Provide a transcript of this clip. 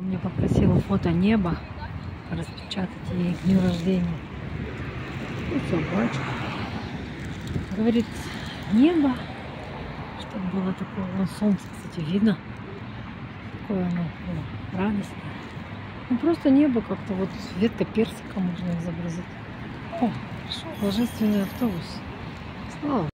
Мне попросила фото неба распечатать ей к дню рождения. И собачка. Говорит, небо, чтобы было такое, вон солнце, кстати, видно. Такое оно было радостное. Ну просто небо как-то вот ветка персика можно изобразить. О, божественный автобус. Слава